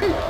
See?